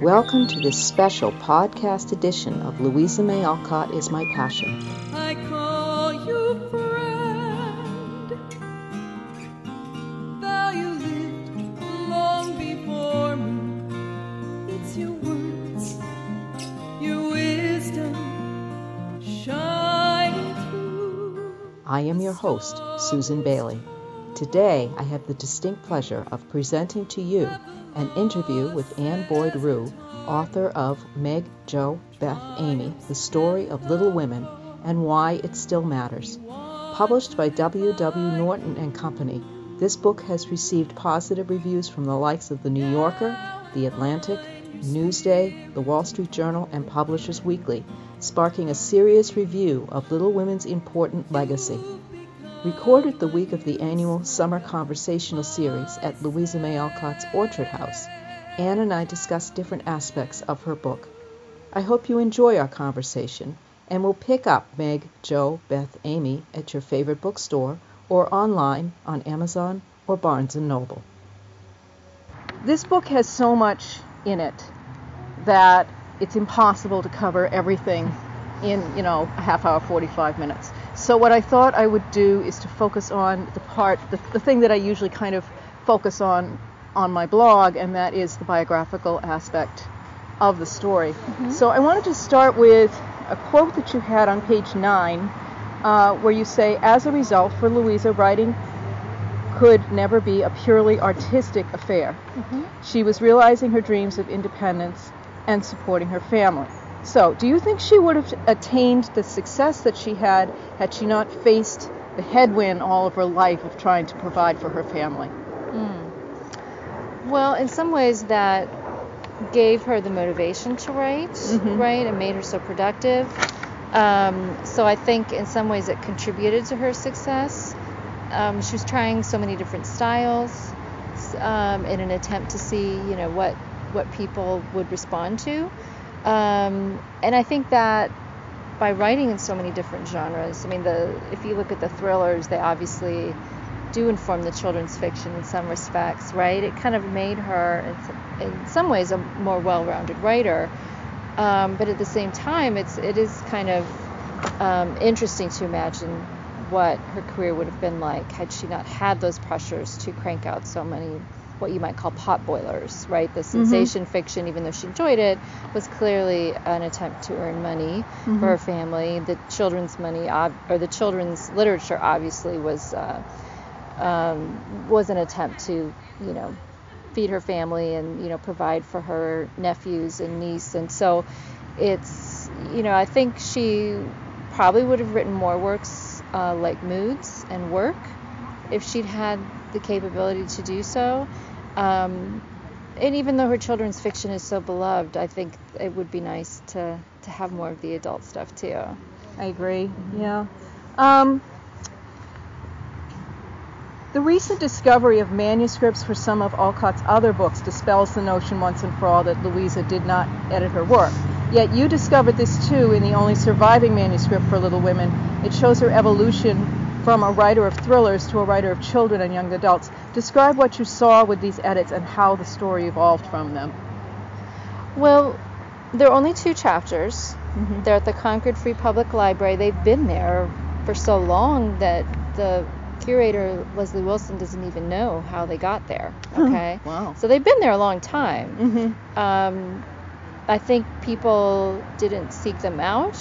Welcome to this special podcast edition of Louisa May Alcott is My Passion. I call you friend. Though you lived long before me, it's your words, your wisdom shining through. I am your host, Susan Bailey. Today, I have the distinct pleasure of presenting to you an interview with Anne Boyd Rioux, author of Meg, Jo, Beth, Amy, The Story of Little Women and Why It Still Matters. Published by W. W. Norton and Company, this book has received positive reviews from the likes of The New Yorker, The Atlantic, Newsday, The Wall Street Journal, and Publishers Weekly, sparking a serious review of Little Women's important legacy. Recorded the week of the annual Summer Conversational Series at Louisa May Alcott's Orchard House, Anne and I discussed different aspects of her book. I hope you enjoy our conversation and will pick up Meg, Jo, Beth, Amy at your favorite bookstore or online on Amazon or Barnes & Noble. This book has so much in it that it's impossible to cover everything in, you know, a half hour, 45 minutes. So what I thought I would do is to focus on the part, the, the thing that I usually kind of focus on on my blog, and that is the biographical aspect of the story. So I wanted to start with a quote that you had on page nine, uh, where you say, as a result, for Louisa, writing could never be a purely artistic affair. She was realizing her dreams of independence and supporting her family. So, do you think she would have attained the success that she had had she not faced the headwind all of her life of trying to provide for her family? Well, in some ways, that gave her the motivation to write, Mhm. right, and made her so productive. Um, so I think in some ways it contributed to her success. Um, she was trying so many different styles um, in an attempt to see, you know, what what people would respond to. Um, and I think that by writing in so many different genres, I mean, the if you look at the thrillers, they obviously do inform the children's fiction in some respects, right? It kind of made her, in some, ways, a more well-rounded writer. Um, but at the same time, it's it is kind of um, interesting to imagine what her career would have been like had she not had those pressures to crank out so many what you might call pot boilers, right? The sensation fiction, even though she enjoyed it, was clearly an attempt to earn money for her family. The children's money, ob- or the children's literature, obviously was uh, um, was an attempt to, you know, feed her family and you know provide for her nephews and niece. And so, it's you know I think she probably would have written more works uh, like Moods and Work if she'd had the capability to do so. Um, and even though her children's fiction is so beloved, I think it would be nice to, to have more of the adult stuff too. I agree. Yeah. Um, the recent discovery of manuscripts for some of Alcott's other books dispels the notion once and for all that Louisa did not edit her work. Yet you discovered this too in the only surviving manuscript for Little Women. It shows her evolution from a writer of thrillers to a writer of children and young adults. Describe what you saw with these edits and how the story evolved from them. Well, there are only two chapters. Mhm. They're at the Concord Free Public Library. They've been there for so long that the curator, Leslie Wilson, doesn't even know how they got there. Okay? Wow. So they've been there a long time. Mm-hmm. Um, I think people didn't seek them out.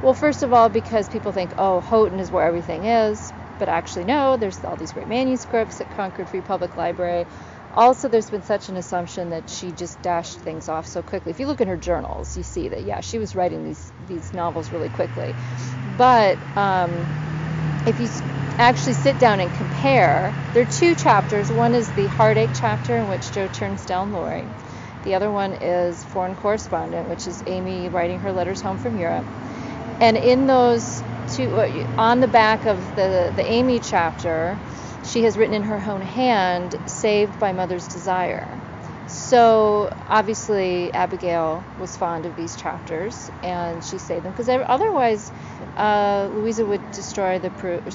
Well, first of all, because people think, oh, Houghton is where everything is. But actually, no, there's all these great manuscripts at Concord Free Public Library. Also, there's been such an assumption that she just dashed things off so quickly. If you look in her journals, you see that, yeah, she was writing these, these novels really quickly. But um, if you actually sit down and compare, there are two chapters. One is the heartache chapter in which Jo turns down Laurie. The other one is foreign correspondent, which is Amy writing her letters home from Europe. And in those two, on the back of the the Amy chapter, she has written in her own hand, "Saved by Mother's Desire." so obviously Abigail was fond of these chapters, and she saved them because otherwise uh, Louisa would destroy the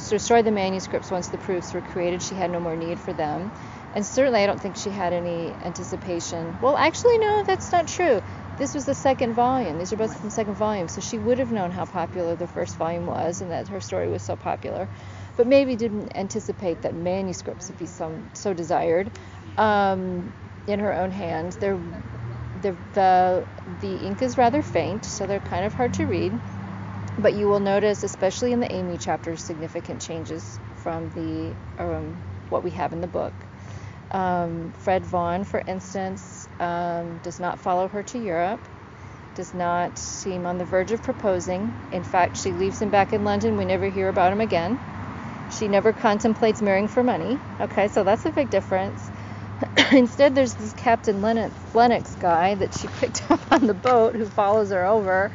destroy the manuscripts once the proofs were created. She had no more need for them, and certainly I don't think she had any anticipation. Well, actually, no, that's not true. This was the second volume. These are both from the second volume, so she would have known how popular the first volume was and that her story was so popular, but maybe didn't anticipate that manuscripts would be so desired. Um, in her own hand, they're the, the the ink is rather faint, so they're kind of hard to read. But you will notice, especially in the Amy chapter, significant changes from the um, what we have in the book. Um, Fred Vaughn, for instance, um, does not follow her to Europe, does not seem on the verge of proposing. In fact, she leaves him back in London. We never hear about him again. She never contemplates marrying for money. Okay, so that's a big difference. Instead, there's this Captain Lennox, Lennox guy that she picked up on the boat who follows her over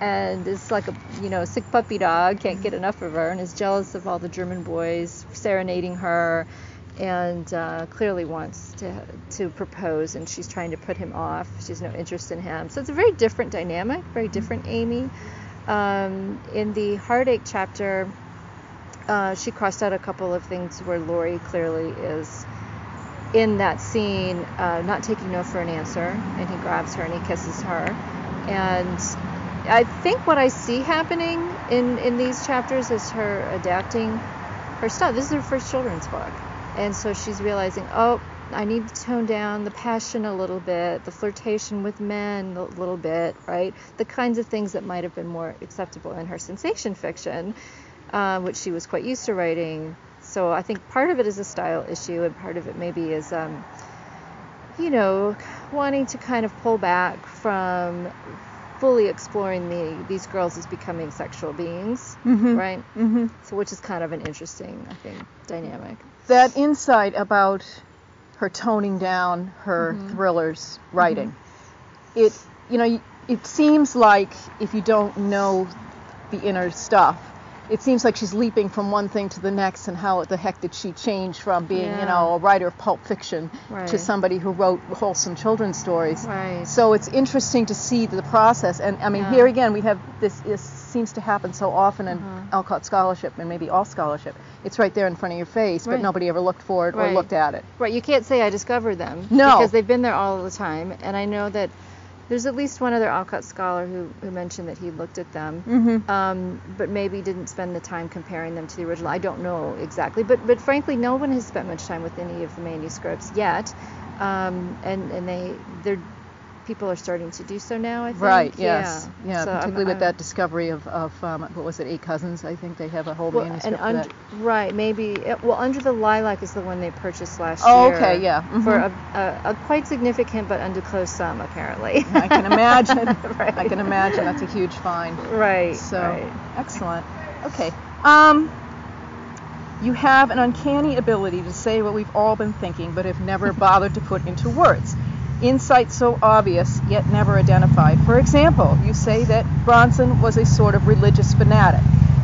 and is like a you know sick puppy dog can't get enough of her and is jealous of all the german boys serenading her and uh, clearly wants to to propose and she's trying to put him off. She has no interest in him. So it's a very different dynamic very different amy. Um, in the heartache chapter uh, she crossed out a couple of things where laurie clearly is in that scene uh, not taking no for an answer and he grabs her and he kisses her. And I think what I see happening in, in these chapters is her adapting her stuff. This is her first children's book. And so she's realizing, oh, I need to tone down the passion a little bit, the flirtation with men a little bit, right? The kinds of things that might have been more acceptable in her sensation fiction, uh, which she was quite used to writing. So I think part of it is a style issue, and part of it maybe is, um, you know, wanting to kind of pull back from fully exploring the these girls as becoming sexual beings, Mhm. right? Mhm. So which is kind of an interesting, I think, dynamic. That insight about her toning down her Mm-hmm. thrillers writing, it you know it seems like if you don't know the inner stuff, it seems like she's leaping from one thing to the next and how the heck did she change from being you know a writer of pulp fiction to somebody who wrote wholesome children's stories. Right. So it's interesting to see the process, and I mean, Yeah. here again, we have this. This seems to happen so often in Mhm. Alcott scholarship, and maybe all scholarship. It's right there in front of your face, but nobody ever looked for it or looked at it. Right, you can't say I discovered them. No. Because they've been there all the time. And I know that there's at least one other Alcott scholar who, who mentioned that he looked at them. Mm-hmm. Um, but maybe didn't spend the time comparing them to the original. I don't know exactly. But but frankly, no one has spent much time with any of the manuscripts yet. Um, and, and they they're people are starting to do so now, I think. Right. Yes. Yeah. Yeah. So I'm- particularly with I'm- that discovery of, of um, what was it, Eight Cousins? I think they have a whole Well, manuscript and for under, right, maybe. it- Well, Under the Lilac is the one they purchased last Oh, year. okay, yeah, For mhm. a, a, a quite significant but undisclosed sum, apparently. I can imagine. right. I can imagine that's a huge find. Right. So right. excellent. Okay. Um, you have an uncanny ability to say what we've all been thinking, but have never bothered to put into words. Insight so obvious, yet never identified. For example, you say that Bronson was a sort of religious fanatic.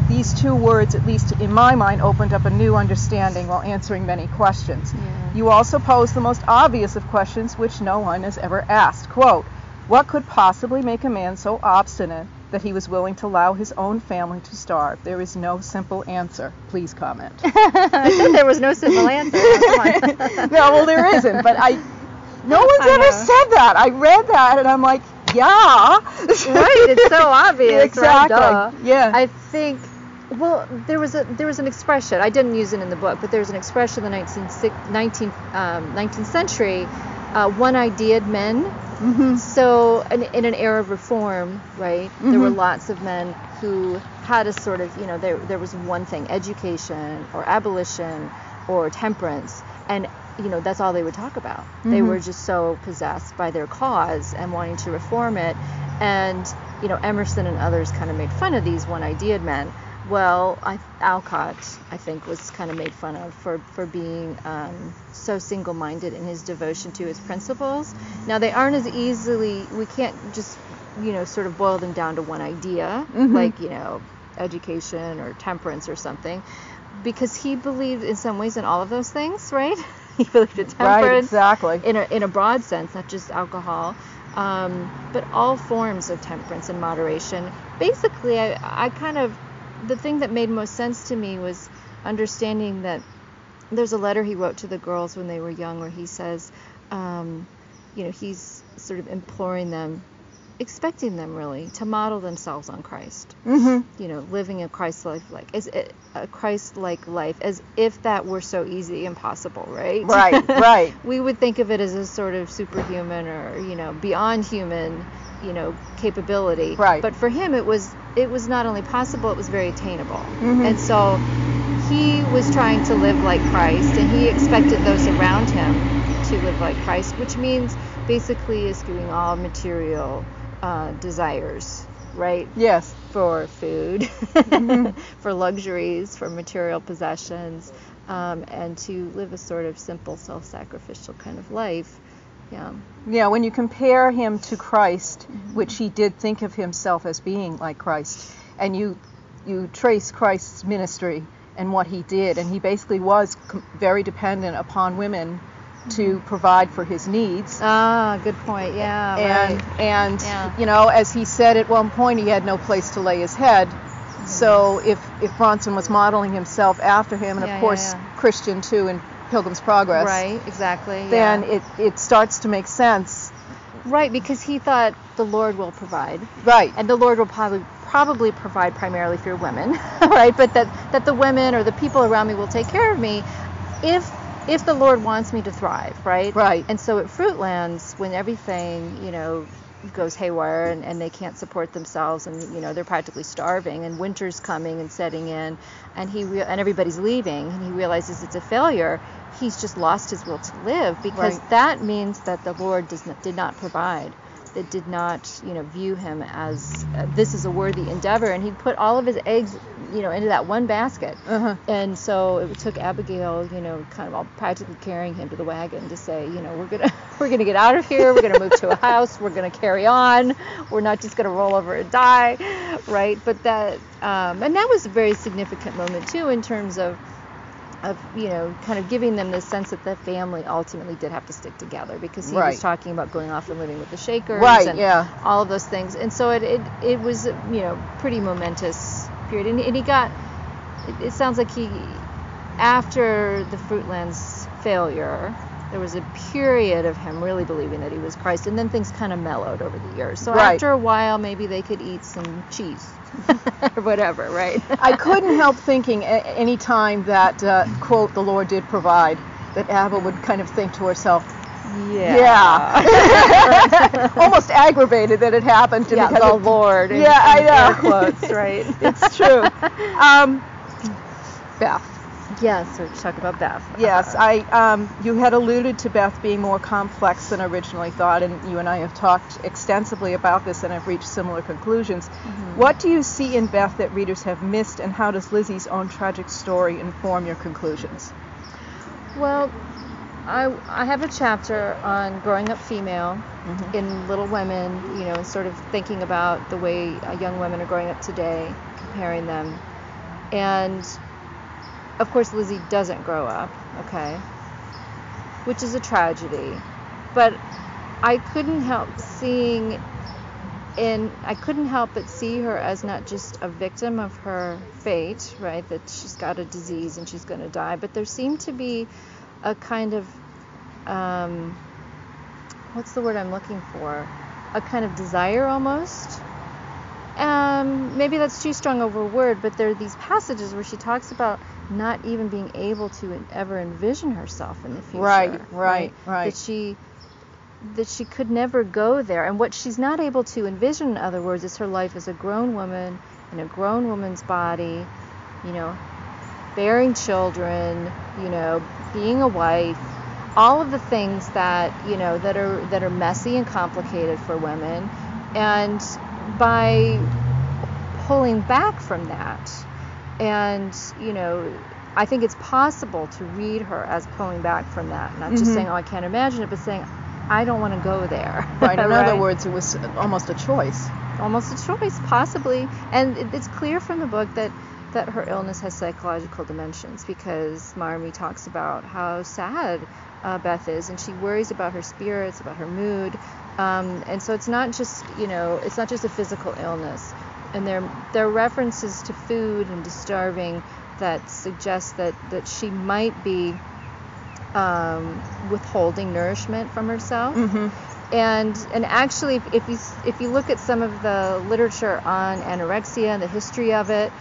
These two words, at least in my mind, opened up a new understanding while answering many questions. Yeah. You also pose the most obvious of questions which no one has ever asked. Quote, what could possibly make a man so obstinate that he was willing to allow his own family to starve? There is no simple answer. Please comment. I said there was no simple answer. No, well, there isn't, but I. No one's I ever know. said that. I read that and I'm like, yeah. right. It's so obvious. Exactly. Duh. Yeah. I think. Well, there was a there was an expression. I didn't use it in the book, but there was an expression in the 19th, 19th, um, 19th century. Uh, one-ideaed men. Mhm. So, in, in an era of reform, right, there were Mhm. lots of men who had a sort of, you know, there, there was one thing education or abolition or temperance, and, you know, that's all they would talk about. They Mhm. were just so possessed by their cause and wanting to reform it. And, you know, Emerson and others kind of made fun of these one ideaed men. Well, I, Alcott, I think, was kind of made fun of for, for being um, so single minded in his devotion to his principles. Now, they aren't as easily, we can't just, you know, sort of boil them down to one idea, Mhm. like, you know, education or temperance or something, because he believed in some ways in all of those things, right? he believed in Right, exactly. in a in a broad sense, not just alcohol, um, but all forms of temperance and moderation. Basically, I, I kind of the thing that made most sense to me was understanding that there's a letter he wrote to the girls when they were young where he says, um, you know, he's sort of imploring them, expecting them really to model themselves on Christ. Mm-hmm. You know, living a Christ-like like as a Christ-like life, as if that were so easy and possible, right? Right, right. we would think of it as a sort of superhuman or you know beyond human you know capability Right. but for him it was it was not only possible it was very attainable Mhm. and so he was trying to live like christ and he expected those around him to live like christ which means basically eschewing all material uh, desires right Yes. for food, Mhm. for luxuries, for material possessions, um, and to live a sort of simple, self sacrificial kind of life. Yeah. Yeah, when you compare him to Christ, Mm-hmm. which he did think of himself as being like Christ, and you you trace Christ's ministry and what he did, and he basically was com- very dependent upon women to Mm-hmm. provide for his needs. Ah, good point. Yeah. and right. and Yeah. you know, as he said at one point, he had no place to lay his head. Mm-hmm. So if if Bronson was modeling himself after him, and Yeah, of course yeah. Christian too in Pilgrim's Progress, Right. Exactly. then it it starts to make sense. right because he thought the Lord will provide. Right. and the Lord will probably probably provide primarily through women, right? But that that the women or the people around me will take care of me if if the Lord wants me to thrive, right? Right. And so at Fruitlands, when everything you know goes haywire and, and they can't support themselves and you know they're practically starving and winter's coming and setting in and he rea- and everybody's leaving and he realizes it's a failure he's just lost his will to live because Right. that means that the lord does not, did not provide that did not you know view him as uh, this is a worthy endeavor. And he put all of his eggs you know into that one basket. Uh-huh. and so it took abigail you know kind of all practically carrying him to the wagon to say you know we're gonna we're gonna get out of here. We're gonna move to a house. We're gonna carry on. We're not just gonna roll over and die. Right? But that um, and that was a very significant moment too in terms of of you know kind of giving them the sense that the family ultimately did have to stick together because he Right. was talking about going off and living with the shakers Right, and yeah. all of those things and so it it, it was you know pretty momentous period and, and he got it, it sounds like he after the fruitlands failure there was a period of him really believing that he was christ and then things kind of mellowed over the years so Right. after a while maybe they could eat some cheese or whatever right I couldn't help thinking a- any time that uh, quote the Lord did provide that Abba would kind of think to herself, yeah, yeah. almost aggravated that it happened to yeah, because the it- Lord. in- Yeah, I know. Air quotes, right? it's true. Um, Beth. Yes, so talk about Beth. Yes, I. Um, you had alluded to Beth being more complex than originally thought, and you and I have talked extensively about this and have reached similar conclusions. Mm-hmm. What do you see in Beth that readers have missed, and how does Lizzie's own tragic story inform your conclusions? Well, I I have a chapter on growing up female Mhm. in Little Women, you know, and sort of thinking about the way young women are growing up today, comparing them, and of course Lizzie doesn't grow up, okay, which is a tragedy, but I couldn't help seeing and I couldn't help but see her as not just a victim of her fate, right? That she's got a disease and she's going to die, but there seemed to be a kind of um, what's the word I'm looking for? A kind of desire almost. Um, maybe that's too strong of a word, but there are these passages where she talks about not even being able to ever envision herself in the future. Right, right, right. That she that she could never go there. And what she's not able to envision, in other words, is her life as a grown woman in a grown woman's body, you know, bearing children, you know, being a wife, all of the things that, you know, that are that are messy and complicated for women. And by pulling back from that and, you know, I think it's possible to read her as pulling back from that, not just Mhm. saying, "Oh, I can't imagine it," but saying, "I don't want to go there." Right. In other words, it was almost a choice. almost a choice, possibly. And it's clear from the book that that her illness has psychological dimensions because Marmee talks about how sad uh, Beth is, and she worries about her spirits, about her mood, um, and so it's not just you know it's not just a physical illness, and there there are references to food and to starving that suggest that that she might be um, withholding nourishment from herself. And and actually, if, if you if you look at some of the literature on anorexia and the history of it,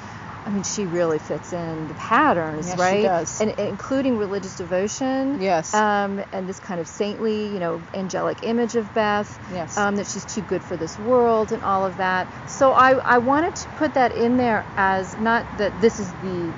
I mean, she really fits in the patterns, Yes, she right? does. And including religious devotion. Yes. Um, and this kind of saintly, you know, angelic image of Beth. Yes. Um, that she's too good for this world and all of that. So I I wanted to put that in there as not that this is the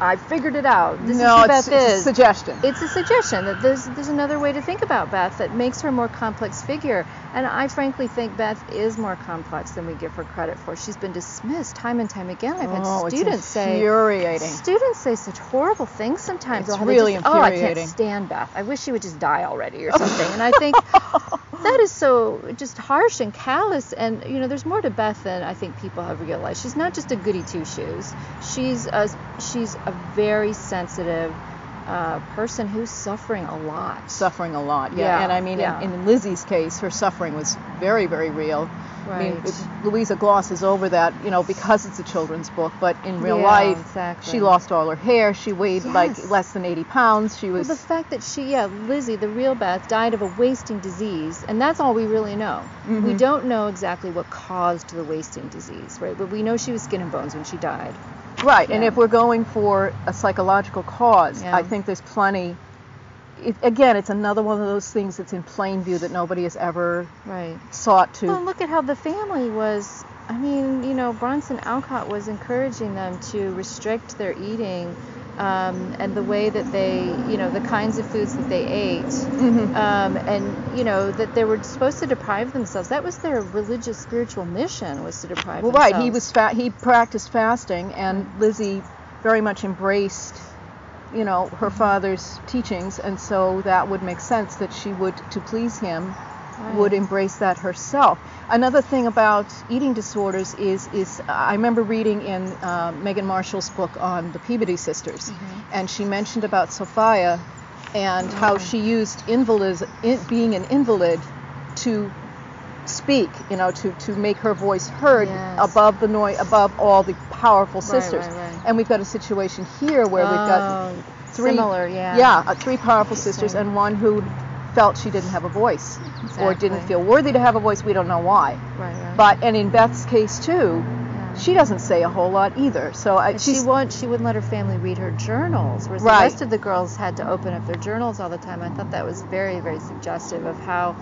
I figured it out. This no, is it's, Beth it's a suggestion. it's a suggestion that there's there's another way to think about Beth that makes her a more complex figure. And I frankly think Beth is more complex than we give her credit for. She's been dismissed time and time again. I've oh, had it's students say infuriating. students say such horrible things sometimes. It's Oh, really just, Oh, I can't stand Beth. I wish she would just die already or something. and I think that is so just harsh and callous. And you know, there's more to Beth than I think people have realized. She's not just a goody two shoes. She's a she's a very sensitive uh, person who's suffering a lot. suffering a lot. Yeah, Yeah, and I mean, yeah. in, in Lizzie's case, her suffering was very, very real. I mean, Right. it- Louisa glosses over that, you know, because it's a children's book, but in real Yeah, life, exactly. she lost all her hair. She weighed Yes. like less than 80 pounds. She Well, was. the fact that she, yeah, Lizzie, the real Beth, died of a wasting disease, and that's all we really know. Mm-hmm. We don't know exactly what caused the wasting disease, right? But we know she was skin and bones when she died. Right, and if we're going for a psychological cause, Yeah. I think there's plenty. It, again, it's another one of those things that's in plain view that nobody has ever Right. sought to. Well, look at how the family was. I mean, you know, Bronson Alcott was encouraging them to restrict their eating um, and the way that they, you know, the kinds of foods that they ate, Mm-hmm. um, and you know that they were supposed to deprive themselves. That was their religious, spiritual mission was to deprive Well, themselves. right. He was fa- he practiced fasting, and Lizzie very much embraced, you know, her father's teachings, and so that would make sense that she would, to please him, would embrace that herself. Another thing about eating disorders is is I remember reading in uh, Megan Marshall's book on the Peabody sisters, and she mentioned about Sophia and how she used invalids, in, being an invalid to speak, you know, to, to make her voice heard Yes. above the noise, above all the powerful sisters. right, right. And we've got a situation here where we've got Oh, three, similar, yeah. yeah, uh, three powerful sisters, and one who felt she didn't have a voice or didn't feel worthy to have a voice. We don't know why. Right, right. But and in Beth's case too. She doesn't say a whole lot either. So I, she won't. She wouldn't let her family read her journals, whereas Right. the rest of the girls had to open up their journals all the time. I thought that was very, very suggestive of how.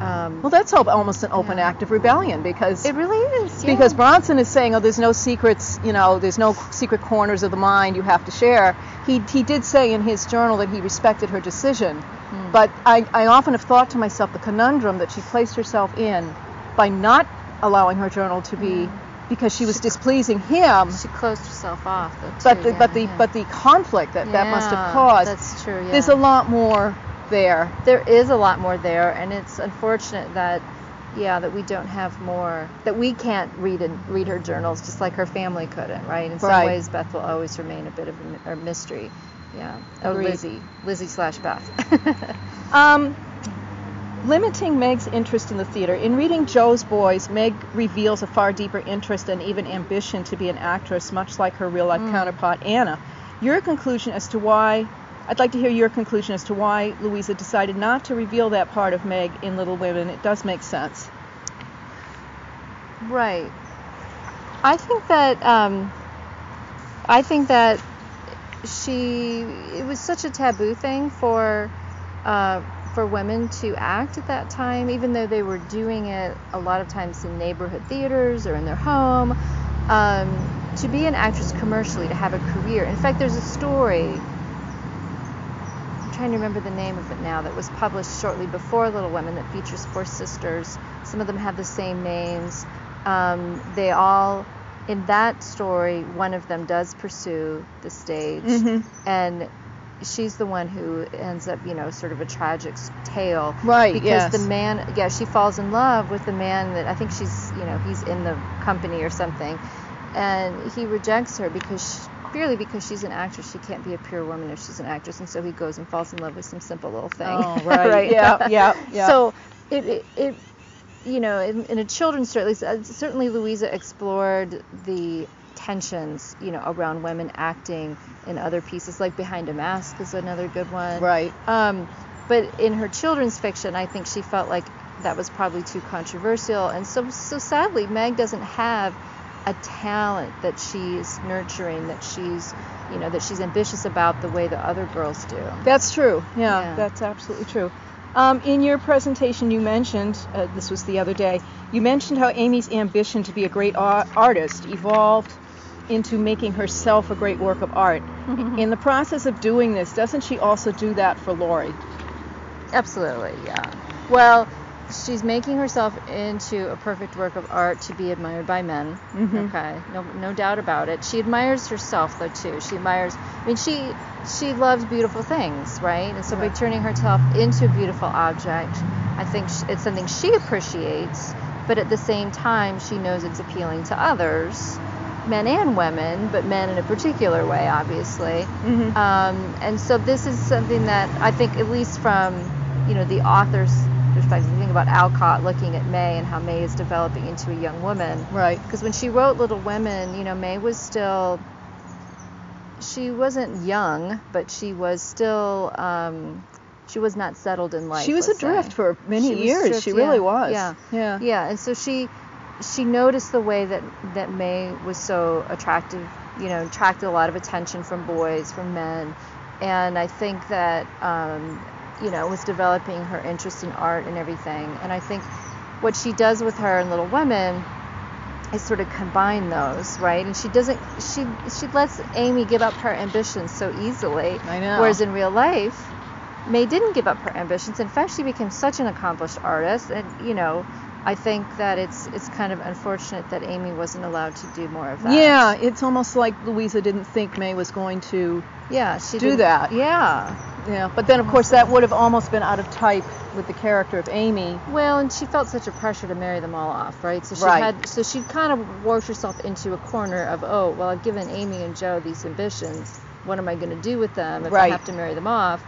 Um, well, that's almost an open Yeah. act of rebellion because it really is. Yeah. because Bronson is saying, oh, there's no secrets, you know, there's no secret corners of the mind you have to share. He, he did say in his journal that he respected her decision, Hmm. but I, I often have thought to myself the conundrum that she placed herself in by not allowing her journal to be, because she was displeasing him. she closed herself off. Though, But the, yeah, but the yeah. but the conflict that that must have caused. That's true. Yeah. There's a lot more there. there is a lot more there, and it's unfortunate that. Yeah, that we don't have more. That we can't read and read her journals, just like her family couldn't, right? In some Right. ways, Beth will always remain a bit of a, a mystery. Yeah. Oh, Agreed. Lizzie, Lizzie slash Beth. Um, limiting Meg's interest in the theater. In reading Jo's Boys, Meg reveals a far deeper interest and even ambition to be an actress, much like her real life counterpart, Anna. Your conclusion as to why, I'd like to hear your conclusion as to why Louisa decided not to reveal that part of Meg in Little Women. It does make sense. Right. I think that um, I think that she it was such a taboo thing for uh, for women to act at that time, even though they were doing it a lot of times in neighborhood theaters or in their home. Um, to be an actress commercially, to have a career. In fact, there's a story. I'm trying to remember the name of it now that was published shortly before Little Women that features four sisters. Some of them have the same names. Um, they all, in that story, one of them does pursue the stage, and she's the one who ends up, you know, sort of a tragic tale. Right, Because yes. the man, yeah, she falls in love with the man that I think she's, you know, he's in the company or something. and he rejects her because she, purely because she's an actress. She can't be a pure woman if she's an actress, and so he goes and falls in love with some simple little thing. Oh, right. Yeah, yeah, yeah. So it, it, it you know, in, in a children's story, at least, uh, certainly Louisa explored the tensions, you know, around women acting in other pieces, like Behind a Mask is another good one. Right. Um, but in her children's fiction, I think she felt like that was probably too controversial, and so so sadly, Meg doesn't have a talent that she's nurturing, that she's, you know, that she's ambitious about the way the other girls do. That's true. Yeah, Yeah. that's absolutely true. Um, in your presentation, you mentioned uh, this was the other day. You mentioned how Amy's ambition to be a great ar- artist evolved into making herself a great work of art. in the process of doing this, doesn't she also do that for Laurie? Absolutely, yeah. Well, she's making herself into a perfect work of art to be admired by men. Mhm. Okay, no, no doubt about it. She admires herself though too. She admires. I mean, she she loves beautiful things, right? And so by turning herself into a beautiful object, I think sh- it's something she appreciates. But at the same time, she knows it's appealing to others, men and women, but men in a particular way, obviously. Mm-hmm. Um, and so this is something that I think, at least from you know the author's perspective, you think about Alcott looking at May and how May is developing into a young woman. Right. Because when she wrote Little Women, you know, May was still she wasn't young, but she was still um, she was not settled in life. She was let's say. adrift for many She years. adrift, she really yeah, was. Yeah. Yeah. Yeah, and so she she noticed the way that that May was so attractive, you know, attracted a lot of attention from boys, from men, and I think that um, you know was developing her interest in art and everything. And I think what she does with her in Little Women is sort of combine those, right? And she doesn't she she lets Amy give up her ambitions so easily. I know. Whereas in real life, May didn't give up her ambitions. In fact, she became such an accomplished artist, and you know, I think that it's it's kind of unfortunate that Amy wasn't allowed to do more of that. Yeah, it's almost like Louisa didn't think May was going to. yeah, she do that. Yeah. Yeah, but then of course that would have almost been out of type with the character of Amy. Well, and she felt such a pressure to marry them all off, right? So she Right. had, so she kind of worked herself into a corner of, oh, well, I've given Amy and Jo these ambitions. What am I going to do with them if I have to marry them off?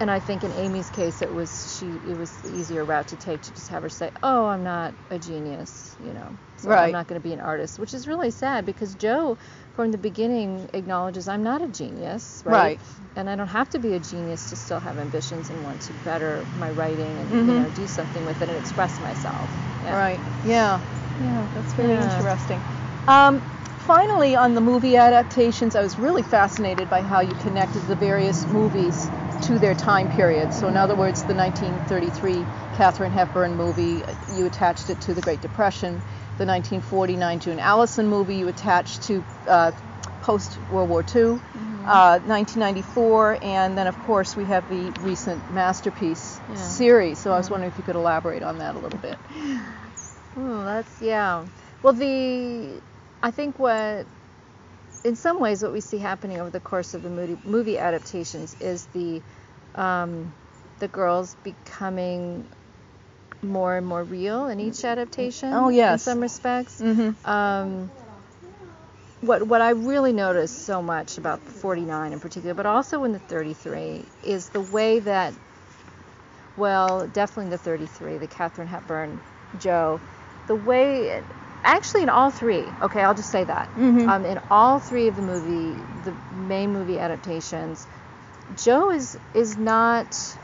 And I think in Amy's case, it was she, it was the easier route to take to just have her say, oh, I'm not a genius, you know, so Right. I'm not going to be an artist, which is really sad because Jo, from the beginning, acknowledges I'm not a genius, right? Right. And I don't have to be a genius to still have ambitions and want to better my writing and Mhm. you know do something with it and express myself. Yeah. Right. Yeah. Yeah, that's very Yeah. interesting. Um, finally, on the movie adaptations, I was really fascinated by how you connected the various movies to their time period. So, in other words, the 1933 Katharine Hepburn movie, you attached it to the Great Depression. The 1949 June Allyson movie, you attached to uh, post World War II. Uh, 1994, and then of course we have the recent masterpiece Yeah. series. So I was wondering if you could elaborate on that a little bit. Oh, that's yeah. Well, the I think what in some ways what we see happening over the course of the movie, movie adaptations is the um, the girls becoming more and more real in each adaptation. Oh, yes. In some respects. Mm-hmm. Um, what what I really noticed so much about the 49 in particular, but also in the 33, is the way that, well, definitely the 33, the Katharine Hepburn, Jo, the way, actually in all three. Okay, I'll just say that. Mhm. Um, in all three of the movie, the main movie adaptations, Jo is is not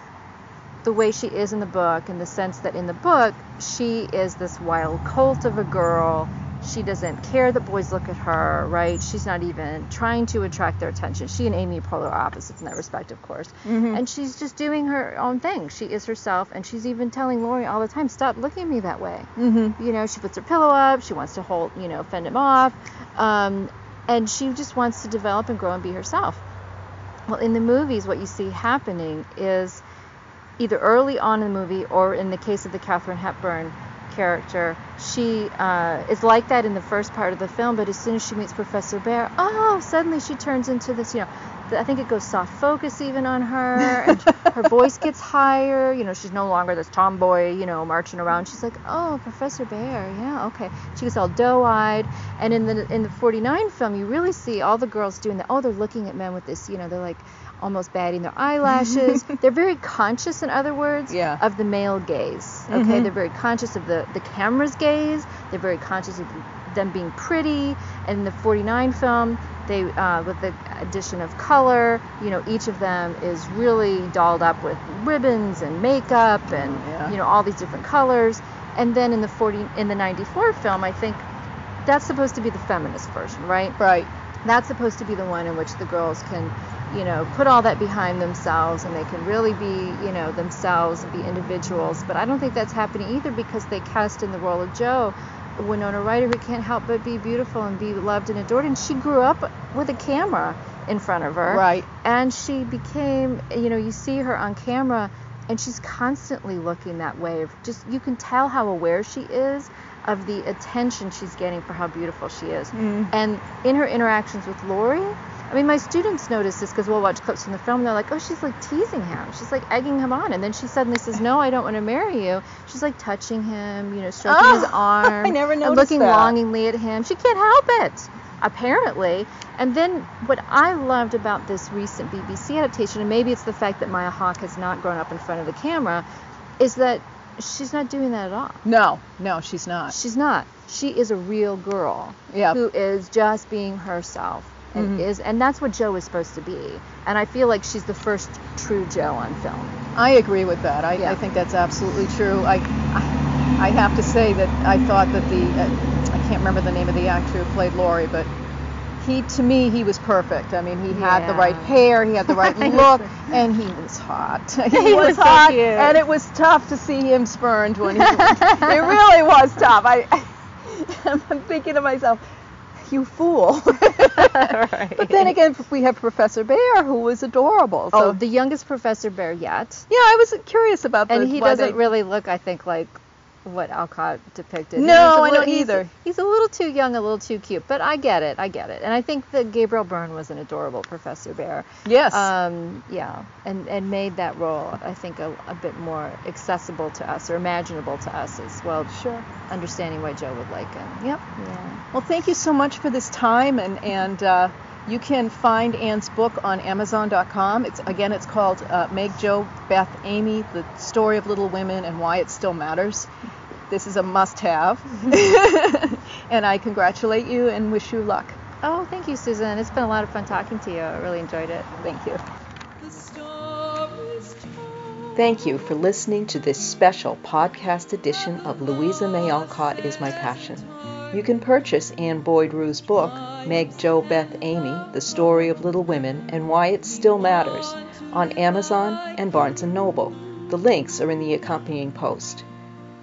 the way she is in the book in the sense that in the book she is this wild colt of a girl she doesn't care that boys look at her right? She's not even trying to attract their attention. She and amy are polar opposites in that respect of course. Mhm. and she's just doing her own thing. She is herself and she's even telling Laurie all the time stop looking at me that way. Mm-hmm. you know she puts her pillow up. She wants to hold you know fend him off. Um, and she just wants to develop and grow and be herself. Well in the movies what you see happening is either early on in the movie or in the case of the Katharine Hepburn character she uh, is like that in the first part of the film, but as soon as she meets Professor Bhaer, oh, suddenly she turns into this, you know, I think it goes soft focus even on her, and her voice gets higher. You know, she's no longer this tomboy, you know, marching around. She's like, oh, Professor Bhaer, yeah, okay. She gets all doe-eyed, and in the in the 49 film, you really see all the girls doing that. Oh, they're looking at men with this, you know, they're like almost batting their eyelashes. they're very conscious, in other words, Yeah. of the male gaze. Okay, Mhm. they're very conscious of the the camera's gaze. They're very conscious of them being pretty. And in the 49 film, they uh, with the addition of color, you know, each of them is really dolled up with ribbons and makeup and Yeah. you know all these different colors. And then in the 40 in the 94 film, I think that's supposed to be the feminist version, right? Right. that's supposed to be the one in which the girls can you know put all that behind themselves and they can really be you know themselves and be individuals but i don't think that's happening either because they cast in the role of jo winona ryder who can't help but be beautiful and be loved and adored and she grew up with a camera in front of her Right. and she became you know you see her on camera and she's constantly looking that way just you can tell how aware she is of the attention she's getting for how beautiful she is Mm. and in her interactions with Laurie I mean my students notice this because we'll watch clips from the film and they're like oh she's like teasing him she's like egging him on and then she suddenly says no I don't want to marry you she's like touching him you know stroking his Oh, arm I never and looking that. longingly at him she can't help it apparently. And then what I loved about this recent BBC adaptation, and maybe it's the fact that Maya Hawke has not grown up in front of the camera, is that she's not doing that at all. No, no, she's not. She's not. She is a real girl Yeah. who is just being herself. And Mhm. is and that's what Jo is supposed to be. And I feel like she's the first true Jo on film. I agree with that. I, Yeah. I think that's absolutely true. I, I, I have to say that I thought that the, uh, I can't remember the name of the actor who played Laurie, but he, to me, he was perfect. I mean, he had the right hair, he had the right look, and he was hot. He, He was, was so hot, cute. and it was tough to see him spurned when he. it really was tough. I, I'm thinking to myself, you fool. right. But then again, we have Professor Bhaer, who was adorable. So oh, the youngest Professor Bhaer yet. yeah, I was curious about the. and he doesn't they- really look, I think, like what Alcott depicted. No, He's a I don't he's- either. He's a little too young, a little too cute, but I get it. I get it. And I think that Gabriel Byrne was an adorable Professor Bhaer. Yes. Um, yeah, and and made that role, I think, a, a bit more accessible to us or imaginable to us as well. Sure. Understanding why Jo would like him. Yep. Yeah. Well, thank you so much for this time, and and uh, you can find Anne's book on Amazon.com. It's again, it's called uh, Meg, Jo, Beth, Amy: The Story of Little Women and Why It Still Matters. This is a must-have, and I congratulate you and wish you luck. Oh, thank you, Susan. It's been a lot of fun talking to you. I really enjoyed it. Thank you. The stories told. Thank you for listening to this special podcast edition of Louisa May Alcott is My Passion. You can purchase Anne Boyd Rioux's book, Meg, Jo, Beth, Amy: The Story of Little Women and Why It Still Matters, on Amazon and Barnes & Noble. The links are in the accompanying post.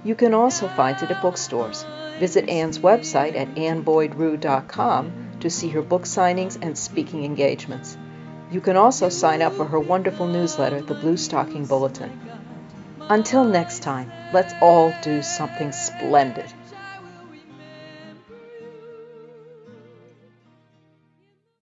You can also find it at bookstores. Visit Anne's website at anneboydrioux.com to see her book signings and speaking engagements. You can also sign up for her wonderful newsletter, the Blue Stocking Bulletin. Until next time, let's all do something splendid.